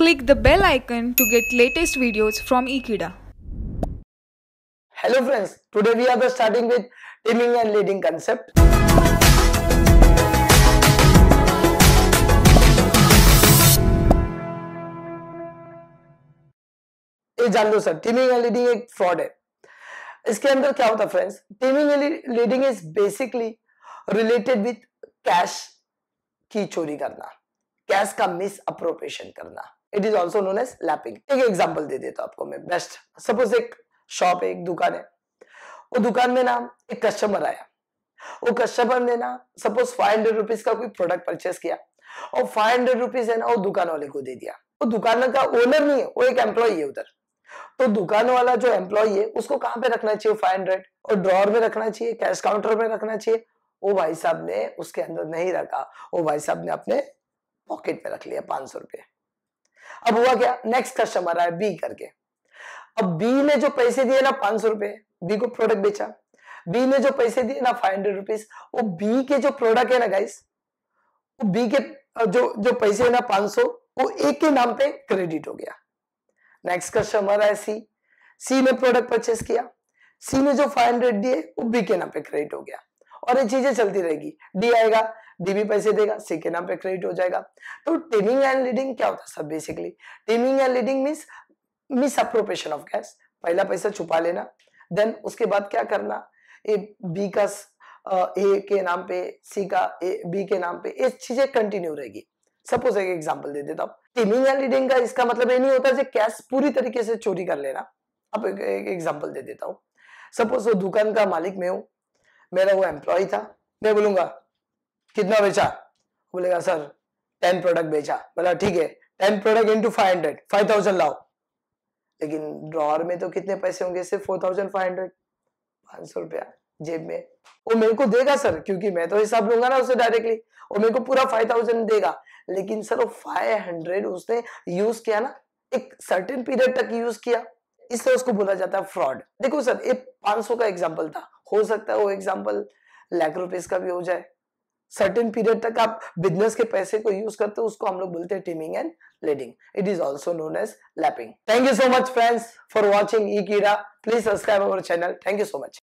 Click the bell icon to get latest videos from Ekeeda. Hello friends, today we are starting with teaming and leading concept. ये जान लो sir teeming and leading एक fraud है इसके अंदर क्या होता है friends teeming and leading is basically related with cash की चोरी करना कैश का मिस अप्रोप्रिएशन करना it is also known as lapping एक एग्ज़ाम्पल दे देता हूँ आपको मैं। बेस्ट सपोज़ एक शॉप है एक दुकान है। वो दुकान में ना एक कस्टमर आया। वो कस्टमर ने ना सपोज़ फाइव हंड्रेड रुपीज़ का कोई प्रोडक्ट परचेस किया। और फाइव हंड्रेड रुपीज़ है ना वो दुकान वाले को दे दिया। वो दुकान का ओनर नहीं है, वो एक एम्प्लॉय है उधर। तो दुकान वाला जो एम्प्लॉय है, उसको कहाँ पे रखना चाहिए फाइव हंड्रेड और ड्रॉर में रखना चाहिए? कैश काउंटर में रखना चाहिए? वो भाई साहब ने उसके अंदर नहीं रखा। वो भाई साहब ने अपने पॉकेट में रख लिया पाँच सौ रुपये। अब हुआ क्या? नेक्स्ट कस्टमर आया बी करके। अब बी ने जो पैसे दिए ना पाँच सौ रुपए बी को प्रोडक्ट बेचा। बी ने जो पैसे दिए ना फाइव हंड्रेड रुपीज़ वो बी के जो प्रोडक्ट है ना गाइस वो बी के जो जो पैसे है ना पाँच सौ, वो एक के नाम पे क्रेडिट हो गया। नेक्स्ट कस्टमर है सी सी ने प्रोडक्ट परचेस किया। सी ने जो फाइव हंड्रेड दिए, वो बी के नाम पे क्रेडिट हो गया। और ये चीज़ें चलती रहेगी। डी आएगा डी भी पैसे देगा सी के नाम पे क्रेडिट हो जाएगा। तो टीमिंग एंड लीडिंग क्या होता है सब basically teeming and leading means misappropriation of cash पहला पैसा छुपा लेना देन उसके बाद क्या करना? ए बी का ए के नाम पे सी का ए बी के नाम पे, ये चीज़ें कंटिन्यू रहेगी। सपोज़ एक एग्जांपल दे देता हूँ। टीमिंग एंड लीडिंग का इसका मतलब ये नहीं होता कि कैश पूरी तरीके से चोरी कर लेना। अब एक एग्जांपल दे देता हूँ। सपोज़ वो दुकान का मालिक मैं हूँ। मेरा वो एम्प्लॉय था, मैं बोलूँगा, कितना बेचा? बोलेगा, सर टेन प्रोडक्ट बेचा। बोला, ठीक है ten product into five hundred five thousand लाओ। लेकिन ड्रॉर में तो कितने पैसे होंगे? सिर्फ़ फोर थाउज़ेंड फाइव हंड्रेड पाँच सौ रुपया जेब में। वो मेरे को देगा, सर, क्योंकि मैं तो हिसाब लूँगा ना उसे डायरेक्टली वो मेरे को पूरा फाइव थाउज़ेंड देगा। लेकिन सर, वो फाइव हंड्रेड उसने यूज़ किया ना, एक सर्टेन पीरियड तक यूज़ किया। इससे उसको बोला जाता है फ्रॉड देखो सर, ये 500 का एग्ज़ाम्पल था। हो सकता है वो एग्ज़ाम्पल लाख रुपीज़ का भी हो जाए। सर्टेन पीरियड तक आप बिज़नेस के पैसे को यूज़ करते हो, उसको हम लोग बोलते हैं teeming and leading it is also known as lapping thank you so much friends for watching ई कीड़ा please subscribe our channel thank you so much